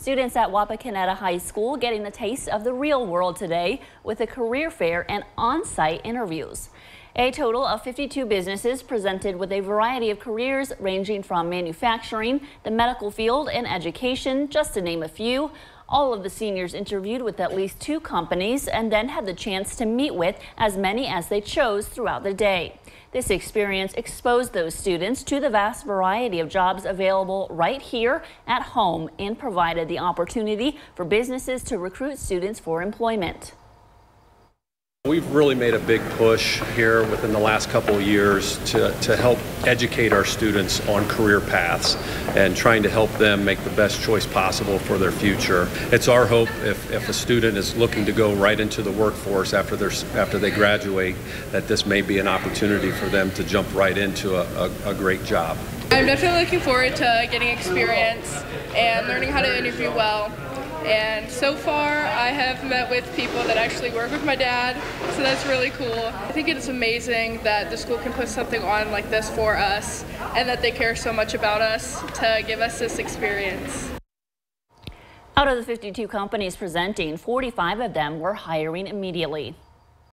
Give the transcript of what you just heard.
Students at Wapakoneta High School getting a taste of the real world today with a career fair and on-site interviews. A total of 52 businesses presented with a variety of careers ranging from manufacturing, the medical field, and education, just to name a few. All of the seniors interviewed with at least two companies and then had the chance to meet with as many as they chose throughout the day. This experience exposed those students to the vast variety of jobs available right here at home and provided the opportunity for businesses to recruit students for employment. We've really made a big push here within the last couple of years to, to help educate our students on career paths and trying to help them make the best choice possible for their future. It's our hope if, if a student is looking to go right into the workforce after, their, after they graduate that this may be an opportunity for them to jump right into a, a, a great job. I'm definitely looking forward to getting experience and learning how to interview well. And so far, I have met with people that actually work with my dad, so that's really cool. I think it is amazing that the school can put something on like this for us and that they care so much about us to give us this experience. Out of the 52 companies presenting, 45 of them were hiring immediately.